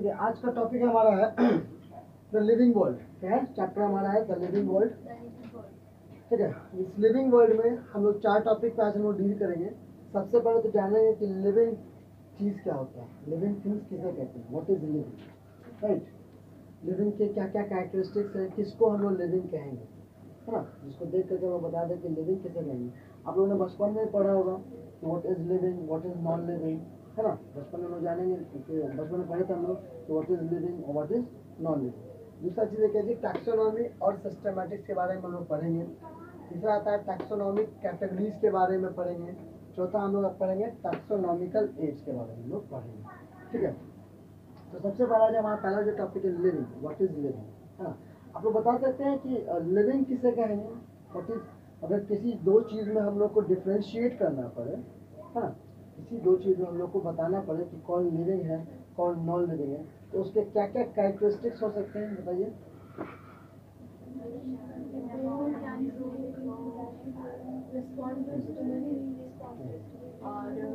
ठीक आज का टॉपिक हमारा है द लिविंग वर्ल्ड क्या है? चैप्टर हमारा है द लिविंग वर्ल्ड ठीक है? इस लिविंग वर्ल्ड में हम लोग चार टॉपिक पे आज हम लोग डील करेंगे। सबसे पहले तो जानेंगे कि लिविंग चीज़ क्या होता है। लिविंग थिंग्स किसे कहते हैं? What is living right living के क्या क्या कैरेक्टरिस्टिक्स हैं? किसको हम लोग लिविंग कहेंगे? है ना? जिसको देख करके हम बता दें कि लिविंग किसे कहेंगे। आप लोगों ने बचपन में पढ़ा होगा कि what is living what is non living है ना? बचपन में लोग जानेंगे बचपन में पढ़े थे हम लोग कि व्हाट इज़ लिविंग और व्हाट इज़ नॉन लिविंग दूसरा चीज़ है कहती है टैक्सोनॉमी और सिस्टमेटिक्स के बारे में हम लोग पढ़ेंगे। तीसरा आता है टैक्सोनॉमिक कैटेगरीज के बारे में पढ़ेंगे। चौथा हम लोग पढ़ेंगे टैक्सोनॉमिकल एज के बारे में लोग पढ़ेंगे। ठीक है? तो सबसे पहला जो हमारा पहला जो टॉपिक है लिविंग व्हाट इज़ लिविंग है आप लोग बता सकते हैं कि लिविंग किसे कहेंगे? व्हाट इज़ अगर किसी दो चीज़ में हम लोग को डिफ्रेंशिएट करना पड़े, है किसी दो चीज़ में हम लोग को बताना पड़े कि कौन लिविंग है, कौन नॉन लिविंग है। तो उसके क्या क्या कैरेक्टरिस्टिक्स हो सकते हैं, बताइए।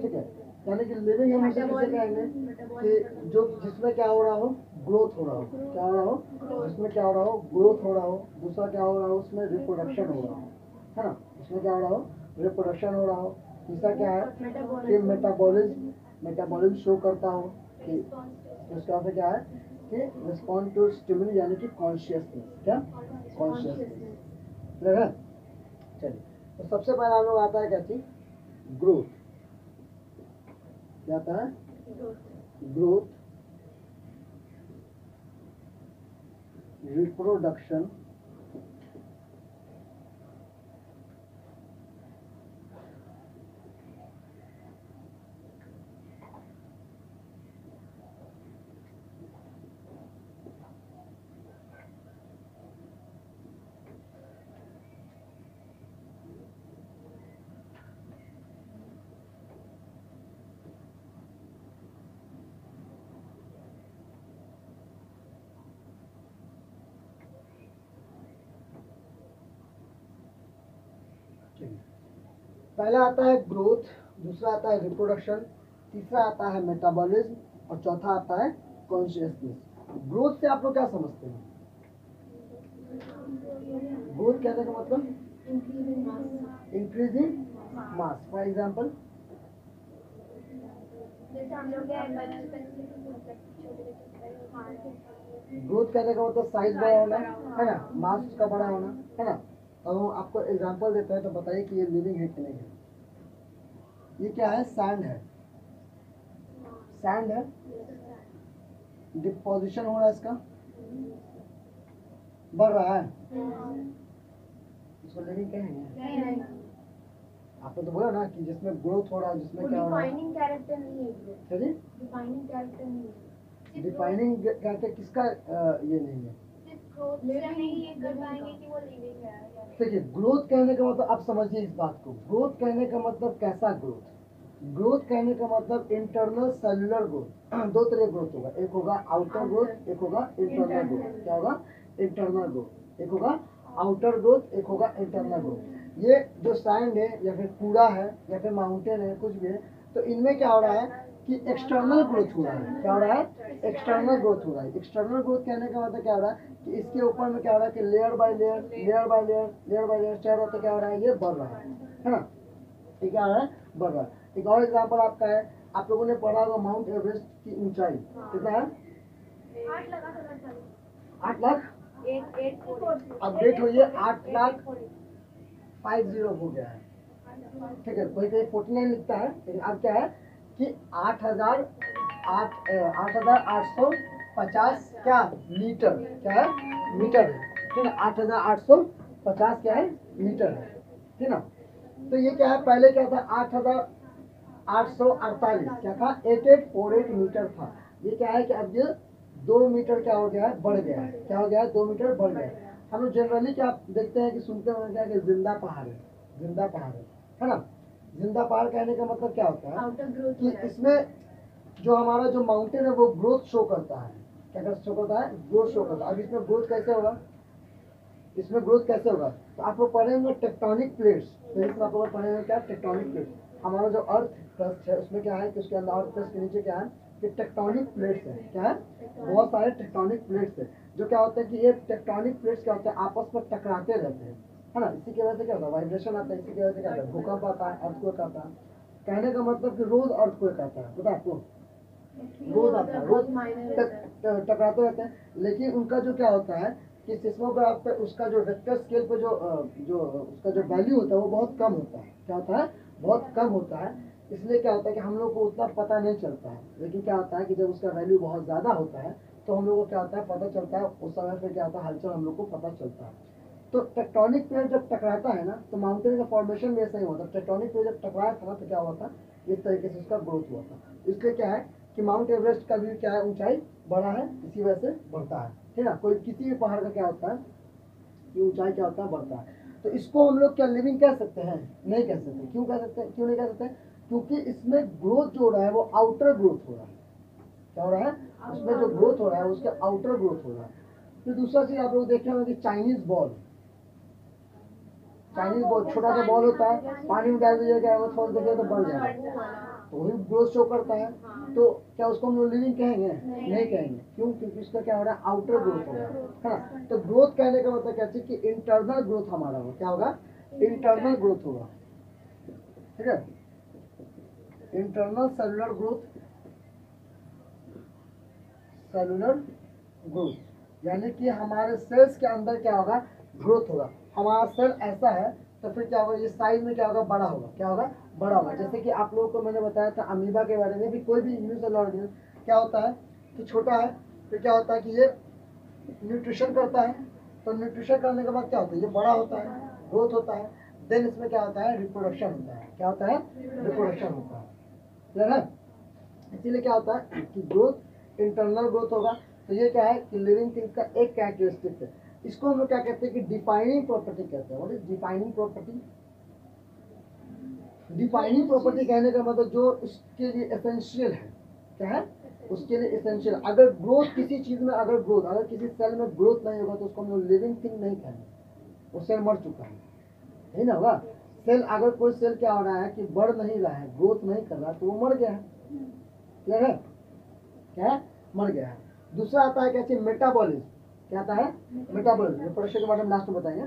ठीक है। यानी कि लिविंग हम उसे किसे कहेंगे कि जो जिसमें क्या हो रहा हो ग्रोथ हो रहा हो। क्या हो रहा हो? जिसमें क्या हो रहा हो ग्रोथ हो रहा हो। दूसरा क्या हो रहा हो, उसमें रिप्रोडक्शन हो रहा हो। है ना? उसमें क्या हो रहा हो? रिप्रोडक्शन हो रहा हो। तीसरा क्या है कि मेटाबॉलिज्म मेटाबॉलिज्म शो करता हो कि उसका अर्थ क्या है कि रिस्पॉन्ड टू स्टिमुली यानी कि कॉन्शियसनेस क्या? कॉन्शियसनेस चलिए तो सबसे पहला हम लोग आता है क्या चीज़? ग्रोथ क्या आता है? ग्रोथ रिप्रोडक्शन पहला आता है ग्रोथ दूसरा आता है रिप्रोडक्शन तीसरा आता है मेटाबॉलिज्म और चौथा आता है कॉन्शियसनेस ग्रोथ से आप लोग क्या समझते हैं? ग्रोथ कहने का मतलब? Increasing mass for example growth कहने का मतलब साइज़ बड़ा होना है ना? मास का बड़ा होना है ना? अब हम आपको एग्जांपल देते हैं तो बताइए कि ये लिविंग है कि नहीं है। ये क्या है? सैंड है। सैंड है? डिपोजिशन हो रहा है इसका। बढ़ रहा है। इसको लिविंग कहेंगे। आपने तो बोला ना कि जिसमें ग्रोथ हो रहा है जिसमें क्या हो रहा है। डिफाइनिंग कैरेक्टर नहीं है डिफाइनिंग कैरेक्टर नहीं है। डिफाइनिंग कहते किसका ये नहीं है। देखिए ग्रोथ कहने का मतलब आप समझिए इस बात को। ग्रोथ कहने का मतलब कैसा ग्रोथ ग्रोथ कहने का मतलब इंटरनल सेलुलर ग्रोथ दो तरह ग्रोथ होगा। एक होगा आउटर ग्रोथ एक होगा इंटरनल ग्रोथ क्या होगा? इंटरनल ग्रोथ एक होगा आउटर ग्रोथ एक होगा इंटरनल ग्रोथ ये जो सैंड है या फिर कूड़ा है या फिर माउंटेन है कुछ भी है तो इनमें क्या हो रहा है? कि एक्सटर्नल ग्रोथ हो रहा है। क्या हो रहा है? एक्सटर्नल ग्रोथ हो रहा है। एक्सटर्नल ग्रोथ कहने का मतलब क्या हो रहा है? कि इसके ऊपर में क्या हो रहा है कि layer by layer layer by layer layer by layer चारों तो क्या हो रहा है? ये बढ़ रहा है। है। ना ये क्या हो रहा है? बढ़ रहा है। एक और एग्जांपल आपका है। आप लोगों ने पढ़ा होगा माउंट एवरेस्ट की ऊंचाई। कितना है? आठ लाख अपडेट हुई है आठ लाख? फाइव ज़ीरो हो गया है। ठीक है कोई कहीं फोर्टी नाइन लिखता है। लेकिन अब क्या है? कि आठ हज़ार आठ आठ हज़ार आठ सौ पचास क्या मीटर, क्या है? मीटर है। ठीक है आठ हज़ार आठ सौ पचास क्या है? मीटर है। ठीक ना? तो ये क्या है? पहले क्या था? आठ हज़ार आठ सौ अड़तालीस। क्या था? Eight eight four eight metre था। ये क्या है कि अब ये दो मीटर क्या हो गया है? बढ़ गया है। क्या हो गया है? दो मीटर बढ़ गया है। हम लोग जनरली क्या देखते हैं कि सुनते हैं क्या कि ज़िंदा पहाड़ है। ज़िंदा पहाड़ है। है ना? ज़िंदा पहाड़ कहने का मतलब क्या होता है? कि इसमें जो हमारा जो माउंटेन है वो ग्रोथ शो करता है। क्या कर शो करता है? ग्रोथ शो करता है। अब इसमें ग्रोथ कैसे होगा? इसमें ग्रोथ कैसे होगा? तो आप लोग पढ़े होंगे टेक्टोनिक प्लेट्स तो इसमें आप लोग पढ़े होंगे क्या? टेक्टोनिक प्लेट्स हमारा जो अर्थ क्रस्ट है उसमें क्या है कि उसके अंदर अर्थ क्रस्ट के नीचे क्या है? कि टेक्टोनिक प्लेट्स है। क्या है? बहुत सारे टेक्टोनिक प्लेट्स है। जो क्या होता है कि ये टेक्टोनिक प्लेट्स क्या होते हैं? आपस में टकराते रहते हैं। है ना इसी की वजह से क्या होता है वाइब्रेशन आता है इसी की वजह से क्या होता है भूकंप आता है अर्थक्वेक आता है। कहने का मतलब कि रोज अर्थक्वेक आता है पता आपको रोज आता है रोज टकराते रहते हैं। लेकिन उनका जो क्या होता है कि सिस्मोग्राफ पे उसका जो वेक्टर स्केल पे जो जो उसका जो वैल्यू होता है वो बहुत कम होता है। क्या होता है? बहुत कम होता है। इसलिए क्या होता है कि हम लोग को उतना पता नहीं चलता है। लेकिन क्या होता है कि जब उसका वैल्यू बहुत ज़्यादा होता है तो हम लोग को क्या होता है पता चलता है उस समय पे क्या होता है हलचल हम लोग को पता चलता है। तो टेक्टोनिक प्लेट जब टकराता है ना तो माउंटेन का फॉर्मेशन भी ऐसा ही होता है। टेक्टोनिक प्लेट जब टकराया था ना तो क्या हुआ था? इस तरीके से उसका ग्रोथ हुआ था। इसलिए क्या है कि माउंट एवरेस्ट का भी क्या है? ऊंचाई बढ़ा है इसी वजह से बढ़ता है। ठीक है कोई किसी भी पहाड़ का क्या होता है? कि ऊंचाई क्या होता है? बढ़ता है। तो इसको हम लोग क्या लिविंग कह सकते हैं? नहीं कह सकते। क्यों कह सकते हैं? क्यों नहीं कह सकते? क्योंकि इसमें ग्रोथ जो हो रहा है वो आउटर ग्रोथ हो रहा है। क्या हो रहा है? उसमें जो ग्रोथ हो रहा है उसके आउटर ग्रोथ हो रहा है। फिर दूसरा चीज़ आप लोग देखे होंगे कि चाइनीज़ बॉल चाइनीज़ बॉल छोटा सा बॉल होता है पानी में डाल दीजिएगा वो थोड़ा देखिए तो बढ़ जाएगा। तो वही ग्रोथ शो करता है। तो क्या उसको हम लोग लिविंग कहेंगे? नहीं। कहेंगे। क्यों? क्योंकि उसका क्या हो रहा है आउटर ग्रोथ हो रहा है ना? तो ग्रोथ कहने का मतलब क्या है? कि इंटरनल ग्रोथ हमारा होगा। क्या होगा? इंटरनल ग्रोथ होगा। ठीक है? Internal cellular growth cellular growth यानी कि हमारे सेल्स के अंदर क्या होगा? ग्रोथ होगा। हमारा सेल ऐसा है तो फिर क्या होगा, ये साइज़ में क्या होगा, बड़ा होगा। क्या होगा? बड़ा होगा। जैसे कि आप लोगों को मैंने बताया था अमीबा के बारे में, भी कोई भी यूनिवर्सल ऑर्गेनिज्म क्या होता है? कि छोटा है, फिर क्या होता है कि ये न्यूट्रिशन करता है तो न्यूट्रिशन करने के बाद क्या होता है? ये बड़ा होता है ग्रोथ होता है देन इसमें क्या होता है? रिप्रोडक्शन होता है। क्या होता है? रिप्रोडक्शन होता है। क्लियर है? इसीलिए क्या होता है कि ग्रोथ इंटरनल ग्रोथ होगा। तो ये क्या है कि लिविंग थिंग का एक कैरेक्टरिस्टिक है। इसको हम लोग क्या कहते हैं कि डिफाइनिंग प्रॉपर्टी कहते हैं। What is defining property defining property कहने का मतलब जो उसके लिए एसेंशियल है। क्या है? उसके लिए एसेंशियल अगर ग्रोथ किसी चीज़ में, अगर ग्रोथ अगर किसी सेल में ग्रोथ नहीं होगा तो उसको हम लोग लिविंग थिंग नहीं कहेंगे। वो सेल मर चुका है। है ना होगा सेल अगर कोई सेल क्या हो रहा है कि बढ़ नहीं रहा है ग्रोथ नहीं कर रहा है तो वो मर गया है। क्लियर है? क्या है? मर गया है। दूसरा आता है क्या चाहिए मेटाबॉलिज्म क्या आता है? मेटाबॉलिज्म रिप्रोडक्शन के बारे में लास्ट में बताएँगे।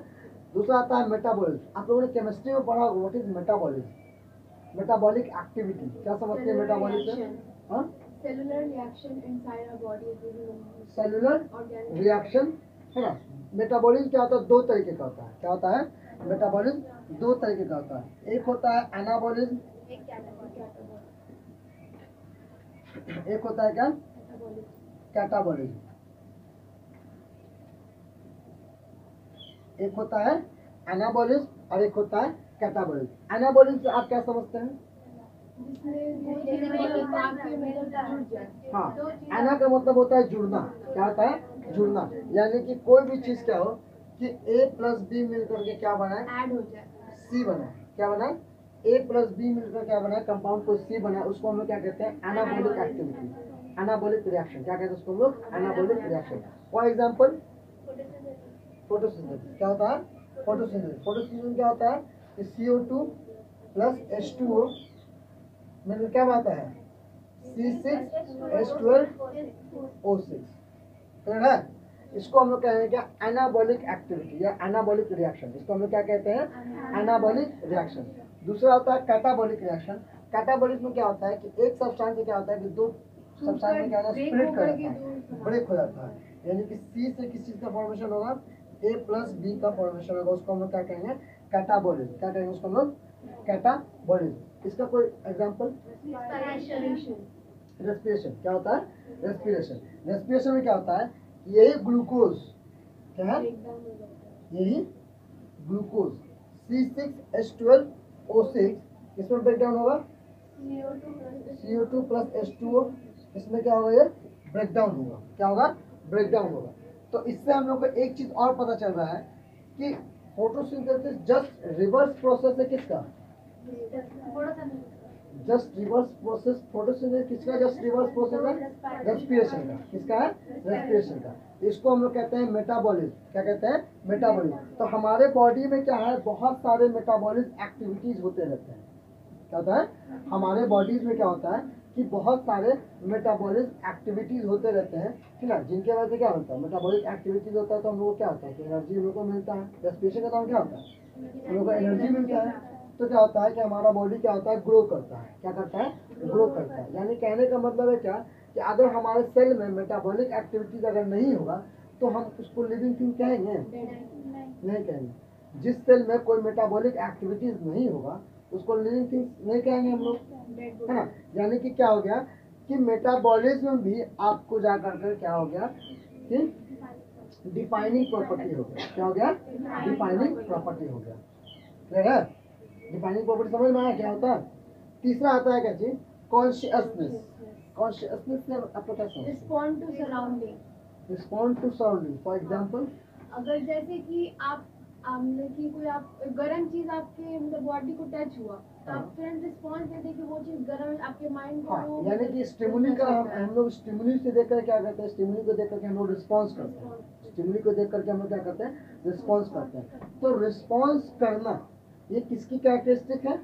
दूसरा आता है मेटाबॉलिज्म आप लोगों ने केमिस्ट्री में पढ़ा what is metabolism metabolic activity क्या समझते हैं मेटाबॉलिक से Cellular reaction inside our body is really cellular reaction है ना? मेटाबॉलिज्म क्या होता है? दो तरीके का होता है। क्या होता है? मेटाबॉलिज्म दो तरीके का होता है। एक होता है एनाबॉलिज्म एक होता है क्या. कैटाबॉलिज्म एक होता है एनाबॉलिज्म और एक होता है कैटाबॉलिज्म एनाबॉलिज्म से आप क्या समझते हैं? हाँ एना का मतलब होता है जुड़ना. क्या होता है? जुड़ना. यानी कि कोई भी चीज़ क्या हो कि ए प्लस बी मिलकर के क्या बनाए? हो सी बनाए. क्या बनाए? ए प्लस बी मिलकर क्या बनाए? कंपाउंड को सी बनाए. उसको हम लोग क्या कहते हैं? एनाबॉलिक एक्टिविटी एनाबॉलिक रिएक्शन क्या कहते हैं उसको हम लोग? Anabolic reaction for example photosynthesis क्या होता है? फोटोसिंथेसिस फोटोसिंथेसिस क्या होता है? कि CO2 प्लस H2O में क्या आता है? C6H12O6 क्लियर है? इसको हम लोग कहेंगे क्या? एनाबॉलिक एक्टिविटी या एनाबॉलिक रिएक्शन इसको हम लोग क्या कहते हैं? एनाबॉलिक रिएक्शन दूसरा होता है कैटाबॉलिक रिएक्शन कैटाबॉलिक में क्या होता है कि एक सब्सटेंस से क्या होता है कि दो सब्सटेंस में क्या होता है? स्प्लिट कर जाता है। ब्रेक हो जाता है। यानी कि सी से किस चीज़ का फॉर्मेशन होगा? ए प्लस बी का फॉर्मेशन होगा उसको हम लोग क्या कहेंगे? कैटाबॉलिज्म क्या कहेंगे उसको हम लोग? कैटाबॉलिज्म इसका कोई एग्जांपल Respiration. रेस्पिरेशन क्या होता है? रेस्पिरेशन रेस्पिरेशन में क्या होता है? यही ग्लूकोज क्या है. यही glucose C six H twelve O six इसमें ब्रेक डाउन होगा? CO2 plus C O two plus H two O इसमें क्या होगा ये? ब्रेक डाउन होगा. क्या होगा? ब्रेक डाउन होगा. तो इससे हम लोग को एक चीज़ और पता चल रहा है कि फोटोसिंथेसिस जस्ट रिवर्स प्रोसेस है किसका? जस्ट रिवर्स प्रोसेस फोटोसिंथेसिस किसका जस्ट रिवर्स प्रोसेस है? रेस्पिरेशन का। किसका है? रेस्पिरेशन का। इसको हम लोग कहते हैं मेटाबॉलिज्म क्या कहते हैं? मेटाबॉलिज्म तो हमारे बॉडी में क्या है? बहुत सारे मेटाबॉलिज्म एक्टिविटीज़ होते रहते हैं। क्या होता है? हमारे बॉडीज में क्या होता है? कि बहुत सारे मेटाबॉलिक एक्टिविटीज़ होते रहते हैं ठीक है जिनके वजह से क्या होता है? मेटाबॉलिक एक्टिविटीज़ होता है तो हम लोग को क्या होता है? कि एनर्जी हम लोग को मिलता है। रेस्पिरेशन का नाम क्या होता है? हम लोग को एनर्जी मिलता है। तो क्या होता है कि हमारा बॉडी क्या होता है? ग्रो करता है। क्या करता है? ग्रो करता है। यानी कहने का मतलब है क्या? कि अगर हमारे सेल में मेटाबॉलिक एक्टिविटीज़ अगर नहीं होगा तो हम उसको लिविंग थिंग कहेंगे? नहीं कहेंगे। जिस सेल में कोई मेटाबॉलिक एक्टिविटीज़ नहीं होगा, उसको लिविंग थिंग नहीं कहेंगे हम लोग। है ना? यानी कि क्या हो गया कि मेटाबॉलिज्म भी आपको जा कर क्या हो गया कि डिफाइनिंग प्रॉपर्टी हो गया। क्या हो गया? डिफाइनिंग प्रॉपर्टी हो गया। क्लियर है? डिफाइनिंग प्रॉपर्टी समझ में आया क्या होता है? तीसरा आता है क्या चीज़ कॉन्शियसनेस कॉन्शियसनेस से आपको क्या समझ respond to surrounding respond to surrounding for example अगर जैसे कि आप आपने कि कोई आप गर्म चीज़ आपके मतलब बॉडी को टच हुआ। आप तुरंत रिस्पॉन्स देते कि वो चीज़ गर्म आपके माइंड को हाँ यानी कि स्टिमुली का हम हम लोग स्टिमुली से देख कर क्या करते हैं? स्टिमुली को देख करके हम लोग रिस्पॉन्स करते हैं। स्टिमुली को देख करके हम लोग क्या करते हैं? रिस्पॉन्स करते हैं। तो रिस्पॉन्स करना ये किसकी कैरेक्टरिस्टिक है?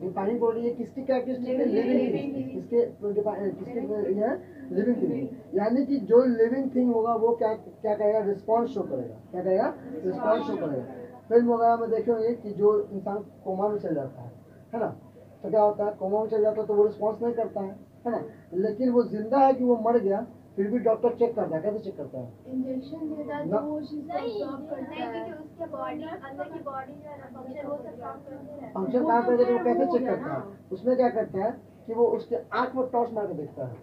डिफाइनिंग बॉडी ये किसकी कैरेक्टरिस्टिक है? लिविंग किसके किसके ये लिविंग थिंग यानी कि जो लिविंग थिंग होगा वो क्या क्या करेगा? रिस्पॉन्स शो करेगा। क्या करेगा? रिस्पॉन्स शो करेगा। फ़िल्म वगैरह में देखे देखेंगे कि जो इंसान कोमा में चल जाता है है ना? तो क्या होता है कोमा में चल जाता है तो वो रिस्पॉन्स नहीं करता है है ना? लेकिन वो ज़िंदा है कि वो मर गया फिर भी डॉक्टर चेक करता है कैसे चेक करता है? इंजेक्शन देता है तो वो चीज़ नहीं करता नहीं है क्योंकि उसके बॉडी अंदर की बॉडी जो है ना फ़ंक्शन वो सब काम करते हैं। फ़ंक्शन वो कहाँ तो पे देखो कैसे चेक करता है? उसमें क्या करता है कि वो उसके आँख में टॉर्च मार के देखता है।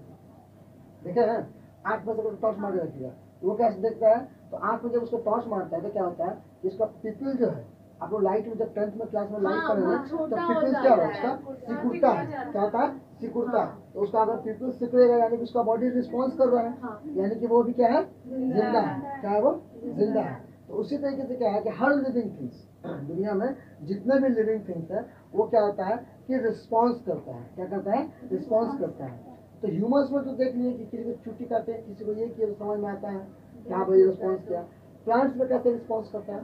देखे हैं? आँख में से टॉर्च मार के रखिएगा वो कैसे देखता है? तो आँख में जब उसको टॉर्च मारता है तो क्या होता है? इसका पिपिल जो है आप लोग लाइट में जब टेंथ में क्लास में लाइट पढ़े हाँ, तो पिपिल क्या होता है है। उसका सिकुड़ता है। क्या होता है? सिकुड़ता है। तो उसका अगर पिपिल सिकुड़ेगा यानी कि उसका बॉडी रिस्पॉन्स कर रहा है हाँ। यानी कि वो भी क्या है? ज़िंदा है। क्या है वो? ज़िंदा है। तो उसी तरीके से क्या है कि हर लिविंग थिंग्स दुनिया में जितने भी लिविंग थिंग्स है वो क्या होता है कि रिस्पॉन्स करता है। क्या करता है? रिस्पॉन्स करता है। तो ह्यूमंस में तो देख लिए कि किसी को छुट्टी करते हैं किसी को ये किया तो समझ में आता है कि हाँ भाई रिस्पॉन्स किया। प्लांट्स में कैसे रिस्पॉन्स करता है?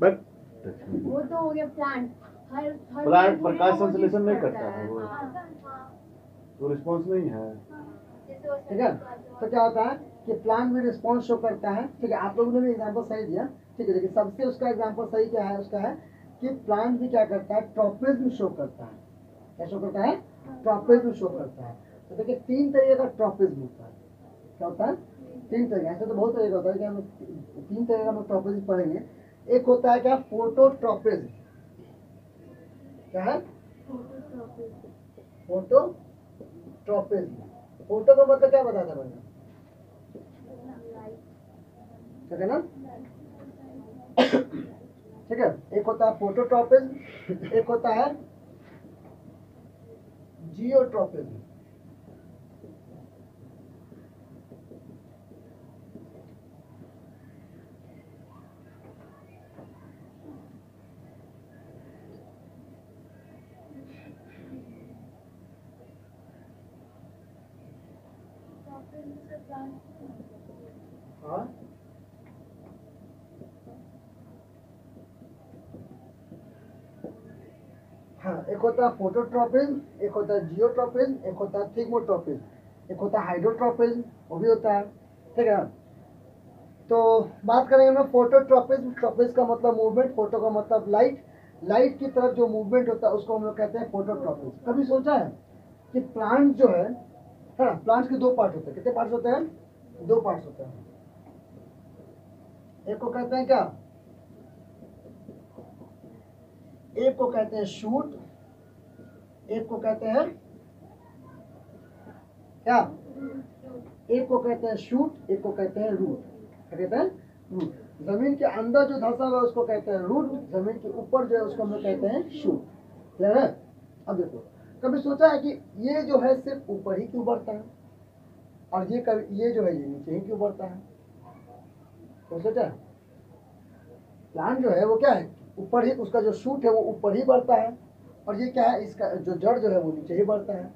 बट वो तो हो गया प्लांट हर हर प्लांट प्रकाश संश्लेषण नहीं करता है। वो। हाँ। तो रिस्पॉन्स नहीं है। ठीक है? तो क्या होता है कि प्लांट में रिस्पॉन्स शो करता है। ठीक है आप लोगों ने भी एग्ज़ाम्पल सही दिया। ठीक है लेकिन सबसे उसका एग्ज़ाम्पल सही क्या है? उसका है कि प्लांट भी क्या करता है? ट्रॉपिज्म शो करता है। क्या शो करता है? ट्रॉपिज्म शो करता है। तो देखिए तीन तरीके का ट्रॉपिज्म होता है। क्या होता है? तीन तरीके। ऐसे तो बहुत तरीका होता है कि हम तीन तरीके का हम ट्रॉपिज्म पढ़ेंगे। एक होता है क्या? फोटोट्रॉपिज्म क्या है? फोटोट्रॉपिज्म फ़ोटो का मतलब क्या बताता है क्या कहना? ठीक है? एक होता है फोटोट्रॉपिज्म एक होता है जियोट्रॉपिज्म हाँ हाँ एक होता है फोटोट्रॉपिज्म एक होता है जियोट्रॉपिज्म एक होता है थिग्मोट्रॉपिज्म एक होता है हाइड्रोट्रॉपिज्म वो भी होता है। ठीक है? तो बात करेंगे ना फोटोट्रॉपिज्म ट्रॉपिज्म का मतलब मूवमेंट फ़ोटो का मतलब लाइट लाइट की तरफ़ जो मूवमेंट होता है, उसको हम लोग कहते हैं फोटोट्रॉपिज्म कभी सोचा है कि प्लांट जो है है ना प्लांट्स के दो पार्ट होते हैं। कितने पार्ट्स होते हैं? दो पार्ट्स होते हैं। एक को कहते हैं क्या? एक को कहते हैं शूट एक को कहते हैं क्या? एक को कहते हैं शूट एक को कहते हैं रूट क्या कहते हैं? रूट ज़मीन के अंदर जो धंसा हुआ है उसको कहते हैं रूट ज़मीन के ऊपर जो है उसको हम लोग कहते हैं शूट क्लियर है? अब देखो, कभी सोचा है कि ये जो है सिर्फ़ ऊपर ही क्यों बढ़ता है? और ये कभी, ये जो है ये नीचे ही क्यों बढ़ता है? तो सोचा है? प्लांट जो है वो क्या है? ऊपर ही, उसका जो शूट है वो ऊपर ही बढ़ता है। और ये क्या है इसका जो जड़ जो है वो नीचे ही बढ़ता है।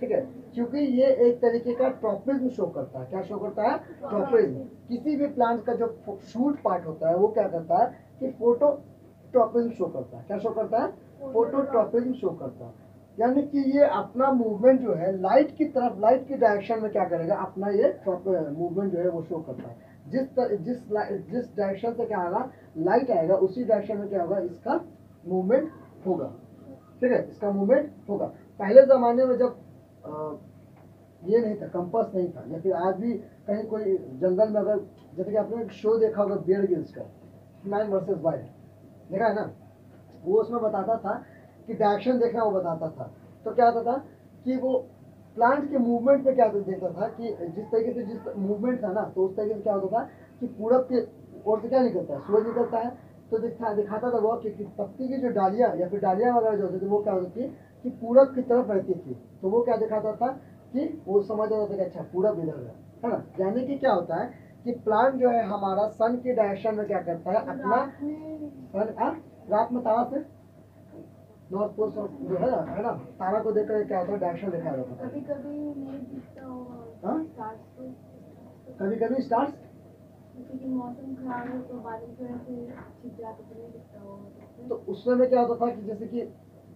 ठीक है? क्योंकि ये एक तरीके का ट्रॉपिज्म शो करता है। क्या शो करता है? ट्रॉपिज्म। किसी भी प्लांट का जो शूट पार्ट होता है वो क्या करता है कि फ़ोटो ट्रॉपिज्म शो करता है। क्या शो करता है? फ़ोटो ट्रॉपिज्म शो करता है। यानी कि ये अपना मूवमेंट जो है लाइट की तरफ़ लाइट की डायरेक्शन में क्या करेगा? अपना ये मूवमेंट जो है वो शो करता है। जिस तर, जिस जिस डायरेक्शन से क्या आएगा? लाइट आएगा उसी डायरेक्शन में क्या होगा? इसका मूवमेंट होगा। ठीक है? इसका मूवमेंट होगा। पहले ज़माने में जब ये नहीं था कंपास नहीं था या फिर आज भी कहीं कोई जंगल में अगर, जैसे कि आपने एक शो देखा होगा बियर गिल्स का मैन वर्सेस वाइल्ड देखा है ना? वो उसमें बताता था कि डायरेक्शन देखना वो बताता था। तो क्या होता था कि वो प्लांट के मूवमेंट में क्या देखता था कि जिस तरीके से जिस मूवमेंट था ना तो उस तरीके से क्या होता था कि पूरब के ओर से क्या निकलता है? सूरज निकलता है। तो दिखा दिखाता था वो कि, कि पत्ती की जो डालियाँ या फिर डालियाँ वगैरह जो होती थी वो क्या होती थी कि पूरब की तरफ़ रहती थी। तो वो क्या दिखाता था कि वो समझ आता था कि अच्छा पूरब इधर है है ना? यानी कि क्या होता है कि प्लांट जो है हमारा सन के डायरेक्शन में क्या करता है अपना रात में। सन रात में तारा से? नॉर्थ पोल जो है ना है ना? तारा को देखकर क्या होता है डायरेक्शन दिखाया जाता है। कभी कभी हाँ? को। कभी कभी स्टार्स तो बारिश की तो उस समय क्या होता था कि जैसे कि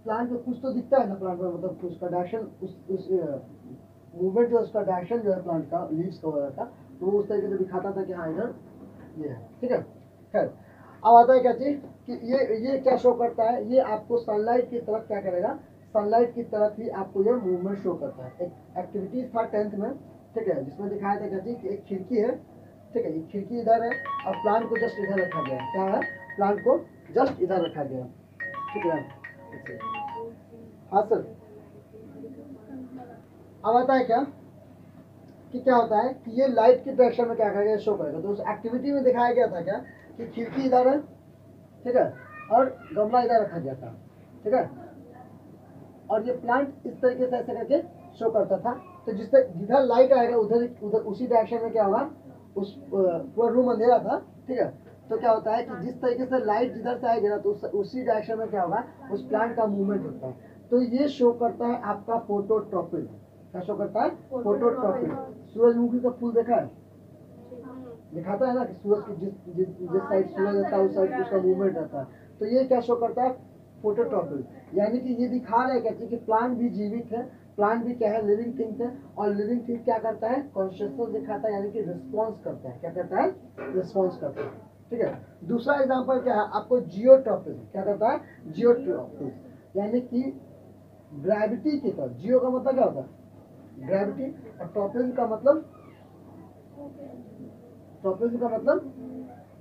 प्लांट में कुछ तो दिखता है ना प्लांट में मतलब उसका डायरेक्शन उस उस मूवमेंट जो उसका डायरेक्शन जो है प्लांट का लीव्स का वगैरह का तो वो उस तरीके से दिखाता था कि हाँ इधर ये है। ठीक है? खैर, अब आता है क्या चीज़? कि ये ये क्या शो करता है? ये आपको सनलाइट की तरफ़ क्या करेगा? सनलाइट की तरफ़ ही आपको ये मूवमेंट शो करता है। एक एक्टिविटीज़ था टेंथ में, ठीक है, जिसमें दिखाया था क्या चीज़? एक खिड़की है ठीक है खिड़की इधर है और प्लांट को जस्ट इधर रखा गया क्या है? प्लांट को जस्ट इधर रखा गया ठीक है? हाँ सर। अब आता है क्या? कि क्या होता है कि ये लाइट की डायरेक्शन में क्या करेगा? शो करेगा। तो उस एक्टिविटी में दिखाया गया था क्या? कि खिड़की इधर है। ठीक है? और गमला इधर रखा गया था। ठीक है? और ये प्लांट इस तरीके से ऐसे करके शो करता था। तो जिस जिधर लाइट आएगा, उधर उधर उसी डायरेक्शन में क्या होगा? उस पूरा रूम अंधेरा था ठीक है? तो क्या होता है कि जिस तरीके से लाइट जिधर से आएगी ना तो उस, उसी डायरेक्शन में क्या होगा? उस प्लांट का मूवमेंट होता है। तो ये शो करता है आपका फोटोट्रॉपिक क्या शो करता है? फोटोट्रॉपिक सूरजमुखी का फूल देखा है? दिखाता है ना कि सूरज की जिस जिस जिस साइड सूरज रहता है उस साइड उसका मूवमेंट रहता है। तो ये क्या शो करता है? फोटोट्रॉपिक यानी कि ये दिखा रहा है क्या कि प्लांट भी जीवित है प्लांट भी क्या है? लिविंग थिंग्स है। और लिविंग थिंग क्या करता है? कॉन्शियसनेस दिखाता है, यानी कि रिस्पॉन्स करता है। क्या करता है? रिस्पॉन्स करता है। ठीक है? दूसरा एग्ज़ाम्पल क्या है? आपको जियोट्रॉपिक क्या करता है? जियोट्रॉपिक यानी कि ग्रेविटी की तरफ़। जियो का मतलब क्या होता है? ग्रेविटी और ट्रॉपिज्म का मतलब? ट्रॉपिज्म का मतलब?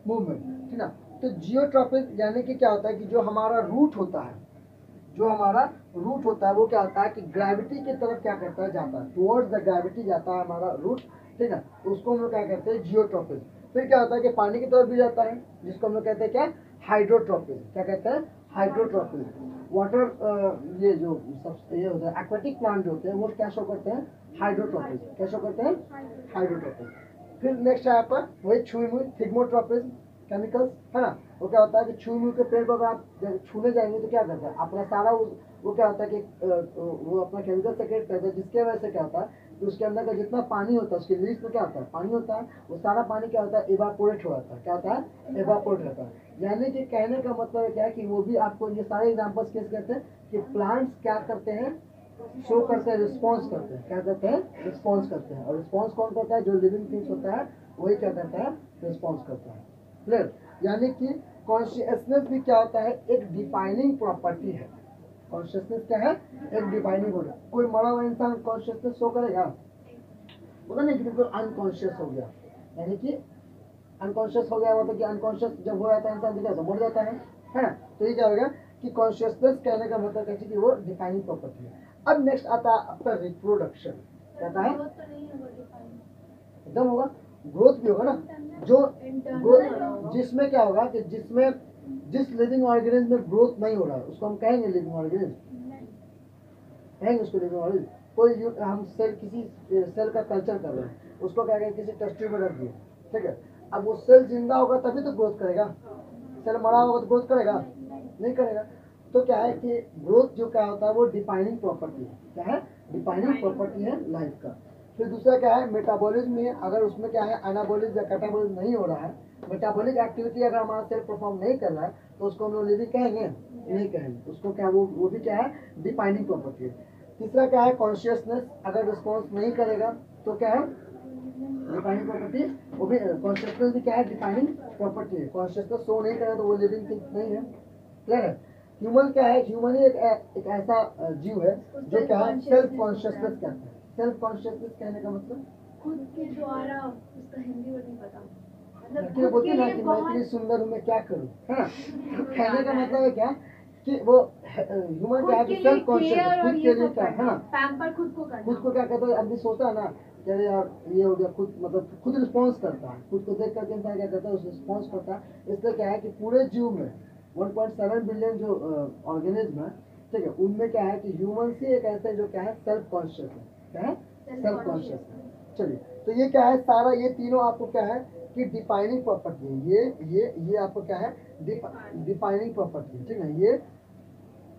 मूवमेंट ठीक ना? तो जियोट्रॉपिक यानी कि क्या होता है कि जो हमारा रूट होता है जो हमारा रूट होता है, वो क्या होता है कि ग्रेविटी की तरफ़ क्या करता है, जाता है। टुवर्ड्स द ग्रेविटी जाता है हमारा रूट ठीक है? तो उसको हम लोग क्या कहते हैं? जियोट्रॉपिक फिर क्या होता है कि पानी की तरफ़ भी जाता है, जिसको हम लोग कहते हैं क्या? हाइड्रोट्रॉपिक क्या कहते हैं? हाइड्रोट्रॉपिक वाटर ये जो सब, ये होता है एक्वेटिक प्लांट होते हैं, वो क्या शो करते हैं? हाइड्रोट्रॉपिक क्या शो करते हैं? हाइड्रोट्रॉपिक फिर नेक्स्ट है आपका वही छुई मुई थिग्मोट्रोपिज्म केमिकल्स है ना? वो क्या होता है कि छू मुई के पेड़ पर आप छूने जाएँगे तो क्या करता है? अपना सारा वो, क्या होता है कि वो अपना केमिकल सेक्रेट करता है जिसके वजह से क्या होता है कि उसके अंदर का जितना पानी होता है उसके लीज में क्या होता है? पानी होता है वो सारा पानी क्या होता है इवापोरेट हो जाता है। क्या होता है? इवापोरेट होता है। यानी कि कहने का मतलब क्या है कि वो भी आपको ये सारे एग्जाम्पल्स केस करते हैं कि प्लांट्स क्या करते हैं? शो करते हैं रिस्पॉन्स करते हैं। क्या करते हैं? रिस्पॉन्स करते हैं। और रिस्पॉन्स कौन करता है? जो लिविंग थिंग्स होता है वही क्या करता है? रिस्पॉन्स करता है। क्लियर यानी कि कॉन्शियसनेस भी क्या होता है? एक डिफाइनिंग प्रॉपर्टी है। कॉन्शियसनेस क्या है? एक डिफाइनिंग होता है कोई मरा हुआ इंसान कॉन्शियसनेस शो करेगा पता नहीं कि बिल्कुल अनकॉन्शियस हो गया। यानी कि अनकॉन्शियस हो गया मतलब कि अनकॉन्शियस जब हो जाता है इंसान तो क्या मर जाता है। है ना तो ये क्या हो गया कि कॉन्शियसनेस कहने का मतलब कैसे कि वो डिफाइनिंग प्रॉपर्टी है। अब नेक्स्ट आता है आपका रिप्रोडक्शन कहता है? तो होगा एकदम होगा। ग्रोथ भी होगा ना? जो जिसमें क्या होगा कि जिसमें, जिस लिविंग ऑर्गेनिज्म में ग्रोथ नहीं हो रहा है, उसको हम कहेंगे लिविंग ऑर्गेनिज्म कहेंगे उसको लिविंग ऑर्गेनिज्म कोई हम सेल किसी सेल का कल्चर कर रहे हैं, उसको क्या कहेंगे? किसी टेस्ट में रख दिए। ठीक है? अब वो सेल ज़िंदा होगा तभी तो ग्रोथ करेगा। सेल मरा होगा तो ग्रोथ करेगा। नहीं करेगा। तो क्या है कि ग्रोथ जो क्या होता है, वो डिफाइनिंग प्रॉपर्टी है। क्या है? डिफाइनिंग प्रॉपर्टी है लाइफ का। फिर दूसरा क्या है? मेटाबॉलिज्म में अगर उसमें क्या है? एनाबॉलिज्म या कैटाबॉलिज्म नहीं हो रहा है। मेटाबॉलिक एक्टिविटी अगर हमारा सेल परफॉर्म नहीं कर रहा है तो उसको हम लोग लिविंग कहेंगे नहीं कहेंगे। उसको क्या वो वो भी क्या है? डिफाइनिंग प्रॉपर्टी है। तीसरा क्या है? कॉन्शियसनेस अगर रिस्पॉन्स नहीं करेगा तो क्या है? डिफाइनिंग प्रॉपर्टी वो भी कॉन्शियसनेस भी क्या है? डिफाइनिंग प्रॉपर्टी है। कॉन्शियसनेस शो नहीं करे तो वो लिविंग थिंग नहीं है। क्लियर है? ह्यूमन क्या है? ह्यूमन एक, एक ऐसा जीव है जो क्या है? सेल्फ कॉन्शियसनेस कहते हैं। सेल्फ कॉन्शियसनेस कहने का मतलब? खुद के द्वारा उसका हिंदी वर्ड नहीं पता। मतलब बोलती ना कि मैं इतनी सुंदर हूँ मैं क्या करूँ? है। ना तो कहने का मतलब है क्या? कि वो ह्यूमन क्या है सेल्फ कॉन्शियस खुद के लिए क्या है? ना पैम्पर खुद को करना। खुद को क्या कहता है? आदमी सोचता है ना कि अरे यार ये हो गया खुद मतलब खुद रिस्पॉन्स करता है। खुद को देख करके इंसान क्या करता है? उस रिस्पॉन्स करता है। इसलिए क्या है कि पूरे जीव में 1.7 बिलियन जो ऑर्गेनिज्म है ठीक है उनमें क्या है कि ह्यूमन से एक ऐसे जो क्या है सेल्फ कॉन्शियस है। क्या है सेल्फ कॉन्शियस है चलिए तो ये क्या है? सारा ये तीनों आपको क्या है कि डिफाइनिंग प्रॉपर्टी है। ये ये ये आपको क्या है? डिफाइनिंग प्रॉपर्टी ठीक है? ये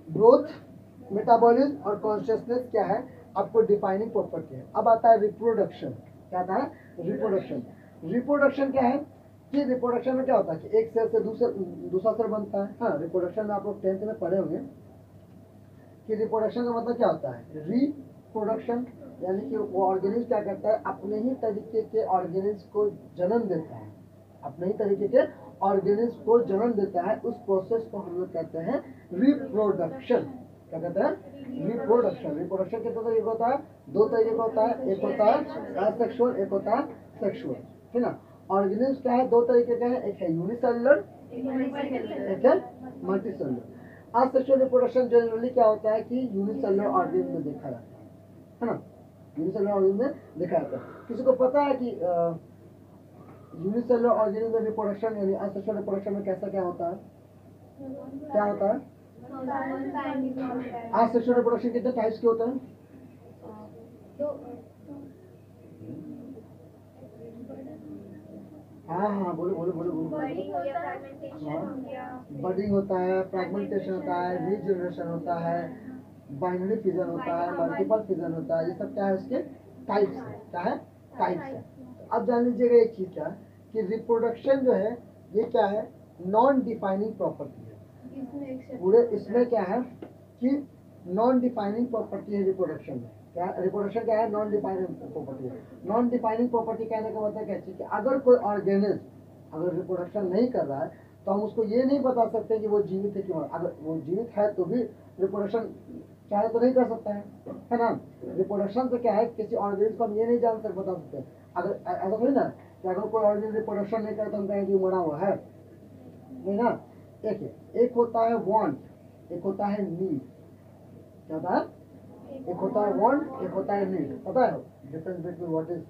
ग्रोथ मेटाबॉलिज्म और कॉन्शियसनेस क्या है? आपको डिफाइनिंग प्रॉपर्टी है। अब आता है रिप्रोडक्शन क्या आता है? रिप्रोडक्शन रिप्रोडक्शन क्या है? कि रिप्रोडक्शन में क्या होता है कि एक सेल से दूसरे दूसरा सेल बनता है। हाँ रिप्रोडक्शन में आप लोग टेंथ में पढ़े होंगे कि रिप्रोडक्शन का मतलब क्या होता है? रिप्रोडक्शन यानी कि वो ऑर्गेनिज क्या करता है? अपने ही तरीके के ऑर्गेनिज को जन्म देता है। अपने ही तरीके के ऑर्गेनिज को जन्म देता है। उस प्रोसेस को हम लोग कहते हैं रिप्रोडक्शन क्या कहते हैं? रिप्रोडक्शन रिप्रोडक्शन कितने तरीके होता है? दो तरीके का होता है। एक होता है असेक्सुअल एक होता है सेक्सुअल ठीक ना? ऑर्गेनिज क्या है? दो तरीके का है। एक है यूनिसेलुलर एक है मल्टीसेलुलर असेक्सुअल रिप्रोडक्शन जनरली क्या होता है कि यूनिसेलुलर ऑर्गेनिज में देखा जाता है। है ना देखा जाता है। किसी को पता है कि रिप्रोडक्शन यानी असेक्सुअल रिप्रोडक्शन में कैसा क्या होता है? क्या होता है? असेक्सुअल रिप्रोडक्शन कितने टाइप्स के होते हैं? हाँ हाँ बोलो बोलो बोलो बोलो। हो बडिंग होता है फ्रैगमेंटेशन होता है रीजनरेशन होता है। बाइनरी फिजन होता है मल्टीपल फिजन होता है ये सब क्या है उसके टाइप्स है क्या है? टाइप्स है। अब जान लीजिएगा एक चीज़ क्या कि रिप्रोडक्शन जो है ये क्या है? नॉन डिफाइनिंग प्रॉपर्टी है पूरे इसमें क्या है? कि नॉन डिफाइनिंग प्रॉपर्टी है रिप्रोडक्शन में। क्या? रिप्रोडक्शन क्या है? नॉन डिफाइनिंग प्रॉपर्टी है। नॉन डिफाइनिंग प्रॉपर्टी कहने का मतलब क्या है कि अगर कोई ऑर्गेनिज अगर रिप्रोडक्शन नहीं कर रहा है तो हम उसको ये नहीं बता सकते कि वो जीवित है क्यों अगर वो जीवित है तो भी रिप्रोडक्शन चाहे तो नहीं कर सकता है है ना? रिप्रोडक्शन से क्या है, किसी ऑर्गेनिज को हम ये नहीं जान सकते बता सकते अगर ऐसा थोड़ी ना, कि अगर कोई ऑर्गेनिज रिप्रोडक्शन नहीं करे तो हम कहें कि मरा हुआ है। नहीं ना? एक एक होता है वांट एक होता है नीड क्या होता है? एक होता है वांट एक होता है नीड पता है? Difference between what is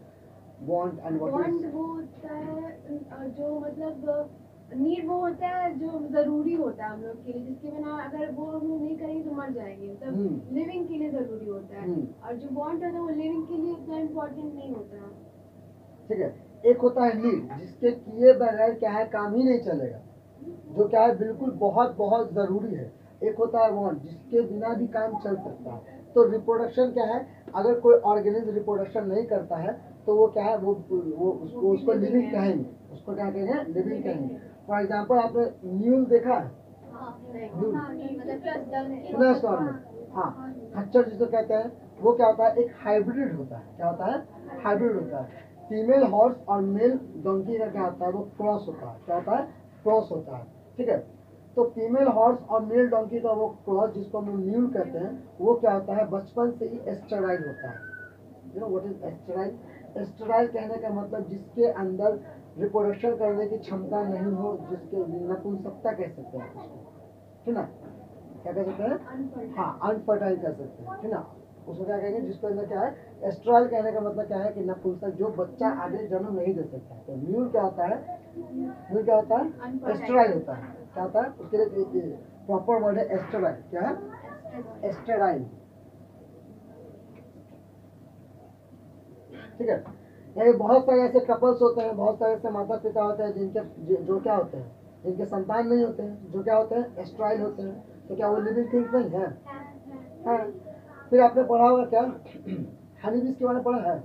want and what is वो होता है जो मतलब नीड वो होता है जो ज़रूरी होता है हम लोग के लिए जिसके बिना अगर वो हम लोग नहीं करेंगे तो मर जाएँगे। मतलब हम्म। लिविंग के लिए ज़रूरी होता है। हम्म। और जो बॉन्ड होता है वो लिविंग के लिए उतना इम्पोर्टेंट नहीं होता। ठीक है। एक होता है नीड जिसके किए बगैर क्या है काम ही नहीं चलेगा। जो क्या है बिल्कुल बहुत बहुत ज़रूरी है। एक होता है वांट जिसके बिना भी काम चल सकता है। तो रिप्रोडक्शन क्या है अगर कोई ऑर्गेनिज्म रिप्रोडक्शन नहीं करता है तो वो क्या है वो वो उसको उसको लिविंग कहेंगे। उसको क्या कहेंगे लिविंग कहेंगे। फॉर एग्ज़ाम्पल आपने न्यूज़ देखा है? है, खच्चर जिसको कहते हैं, वो क्या होता है? एक हाइब्रिड होता है। क्या होता है? हाइब्रिड होता है। फीमेल हॉर्स और मेल डोंकी का क्या होता है? वो क्रॉस होता है। क्या होता है? क्रॉस होता है। ठीक है? तो फीमेल हॉर्स और मेल डोंकी का वो क्रॉस जिसको हम न्यूल कहते हैं, वो क्या होता है? बचपन से ही एस्टराइल होता है। You know what is sterile sterile कहने का मतलब जिसके अंदर रिप्रोडक्शन करने की क्षमता नहीं हो जिसके नपुंसकता कह सकते हैं ठीक ना? क्या कह सकते हैं? हाँ अनफर्टाइल कह सकते हैं। ठीक ना? उसको क्या कहेंगे? जिसके अंदर क्या है? एस्ट्रॉयल कहने का मतलब क्या है? कि नपुंसक जो बच्चा आगे जन्म नहीं दे सकता तो म्यूल क्या होता है? म्यूल क्या होता है. एस्ट्रॉयल होता है। क्या होता है? उसके लिए प्रॉपर वर्ड है एस्ट्रॉयल क्या है? एस्टेराइल ठीक है? यानी बहुत सारे ऐसे कपल्स होते हैं बहुत सारे ऐसे माता पिता होते हैं जिनके जो, क्या होते हैं जिनके संतान नहीं होते हैं जो क्या होते हैं एस्ट्राइल होते हैं तो क्या वो लिविंग थिंग्स नहीं है? है। फिर आपने पढ़ा होगा क्या? हनी बीज के बारे में पढ़ा है?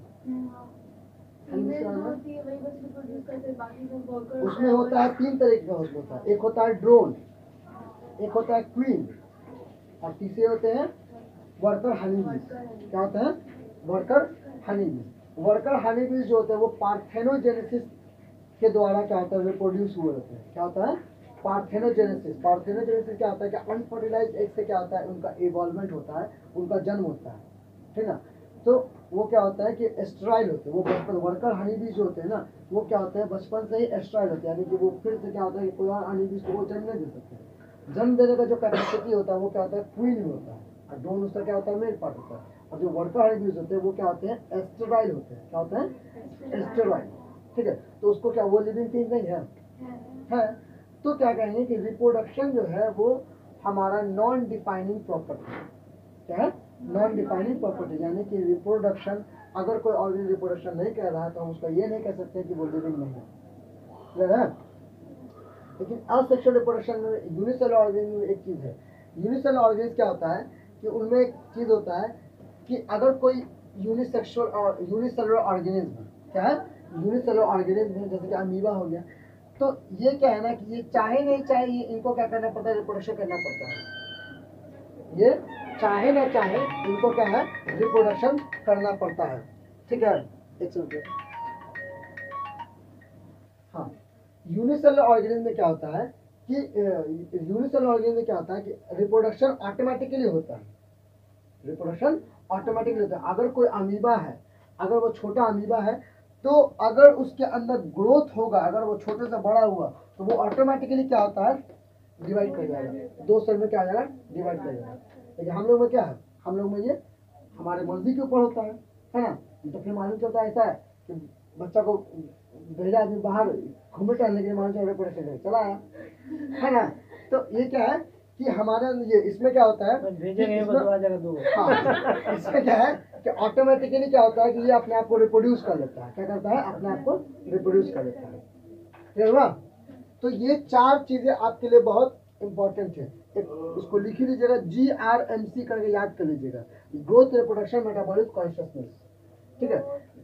उसमें होता है तीन तरीके का होता है। एक होता है ड्रोन एक होता है क्वीन और तीसरे होते हैं वर्कर हनी क्या होता है? वर्कर हनी बीज वर्कर हनी बीज जो होते हैं, वो पार्थेनोजेनेसिस के द्वारा क्या होता है प्रोड्यूस हुए होते हैं। क्या होता है? पार्थेनोजेनेसिस पार्थेनोजेनेसिस क्या होता है कि अनफर्टिलाइज एग से क्या होता है? उनका इवॉल्वमेंट होता है, उनका जन्म होता है। ठीक ना तो वो क्या होता है कि एस्ट्राइल होते हैं। वो बचपन वर्कर हनी बीज जो होते हैं ना, वो क्या होते हैं? बचपन से ही एस्ट्राइल होते हैं। यानी कि वो फिर से क्या होता है कि कोई और हनी बीज को वो जन्म नहीं दे सकते। जन्म देने का जो कैपेसिटी होता है, वो क्या होता है? क्वीन होता है। और ड्रोन उसका क्या होता है? मेल पार्ट होता है। और जो वर्कर हनी बीज होते हैं वो क्या होते हैं? एस्टेराइल होते हैं। क्या होते हैं? एस्टेराइल ठीक है? तो उसको क्या वो लिविंग थिंग नहीं है? है। तो क्या कहेंगे कि रिप्रोडक्शन जो है वो हमारा नॉन डिफाइनिंग प्रॉपर्टी क्या है? नॉन डिफाइनिंग प्रॉपर्टी यानी कि रिप्रोडक्शन अगर कोई ऑर्गेनिक रिप्रोडक्शन नहीं कर रहा है तो हम उसका ये नहीं कह सकते कि वो लिविंग नहीं है। है? लेकिन असेक्सुअल रिप्रोडक्शन में यूनिसेल ऑर्गेनिज्म में एक चीज़ है। यूनिसेल ऑर्गेनिज्म क्या होता है? कि उनमें एक चीज़ होता है कि अगर कोई यूनिसेक्सुअल और यूनिसेलुलर ऑर्गेनिज्म क्या है? यूनिसेलुलर ऑर्गेनिज्म जैसे कि अमीबा हो गया। तो ये क्या है ना कि ये चाहे नहीं चाहे, ये इनको क्या करना पड़ता है? रिप्रोडक्शन करना पड़ता है। ये चाहे ना चाहे, इनको क्या है? रिप्रोडक्शन करना पड़ता है। ठीक है? एक सेकंड हाँ। यूनिसेलुलर ऑर्गेनिज्म में क्या होता है कि यूनिसेलुलर ऑर्गेनिज्म में क्या होता है कि रिप्रोडक्शन ऑटोमेटिकली होता है। रिप्रोडक्शन ऑटोमेटिकली होता है। अगर कोई अमीबा है, अगर वो छोटा अमीबा है तो अगर उसके अंदर ग्रोथ होगा, अगर वो छोटे से बड़ा हुआ तो वो ऑटोमेटिकली क्या होता है? डिवाइड कर जाएगा। दो सेल में क्या आ जाएगा? डिवाइड कर जाएगा। लेकिन हम लोग में क्या है? हम लोग में ये हमारे मर्ज़ी के ऊपर होता है है ना? तो फिर मालूम चलता है ऐसा है कि बच्चा को भेजा आदमी बाहर घूमे टहलने के लिए मालूम चल रहा चला आया। है ना? तो ये क्या है? कि हमारे ये इसमें क्या होता है इसमें- हाँ इसमें क्या है कि ऑटोमेटिकली क्या होता है कि ये अपने आप को रिप्रोड्यूस कर लेता है। क्या करता है? अपने आप को रिप्रोड्यूस कर लेता है। क्लियर हुआ? तो ये चार चीज़ें आपके लिए बहुत इंपॉर्टेंट है। एक इसको लिख ही लीजिएगा जी आर एम सी करके याद कर लीजिएगा। ग्रोथ रिप्रोडक्शन मेटाबॉलिक कॉन्शियसनेस ठीक है?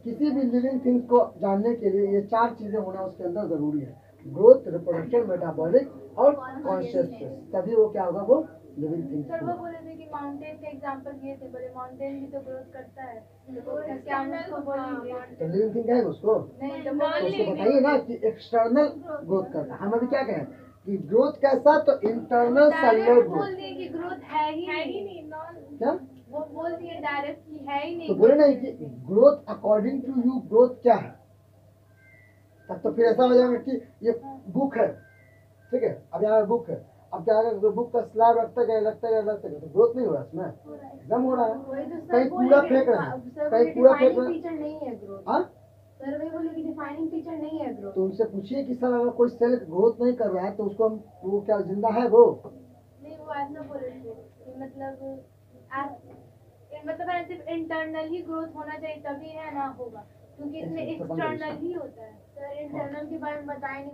किसी भी लिविंग थिंग्स को जानने के लिए ये चार चीज़ें होना उसके अंदर ज़रूरी है। ग्रोथ रिप्रोडक्शन मेटाबॉलिक और कॉन्शियसनेस तभी वो क्या होगा? वो लिविंग थिंग सर वो बोले थे कि माउंटेन के एग्जांपल दिए थे बोले माउंटेन भी तो ग्रोथ करता है। तो क्या हम उसको बोलेंगे? तो लिविंग थिंग है उसको? नहीं तो तो बताइए ना कि एक्सटर्नल ग्रोथ करता है। हम अभी क्या कहें? कि ग्रोथ कैसा तो इंटरनल सेलुलर ग्रोथ कि ग्रोथ है ही नहीं। क्या? वो बोल दिए डायरेक्ट कि है ही नहीं। तो बोले नहीं कि growth according to you growth क्या है? तो फिर ऐसा हो जाएगा कि ये बुक है। ठीक है? अब यहाँ बुक है। अब क्या है बुक का स्लैब रखते गए रखते गए रखते गए तो ग्रोथ नहीं हो रहा इसमें। एकदम हो रहा है। तो कहीं कूड़ा फेंक रहे हैं। कहीं कूड़ा फेंक रहे हैं। है हाँ? है तो उनसे पूछिए कि सर अगर कोई सेल ग्रोथ नहीं कर रहा है तो उसको हम वो क्या ज़िंदा है वो? नहीं वो ऐसा बोले कि मतलब मतलब ऐसे इंटरनल ही ग्रोथ होना चाहिए तभी है ना होगा। क्योंकि इसमें अच्छा, तो एक्सटर्नल ही होता है। सर इंटरनल के बारे में बताए नहीं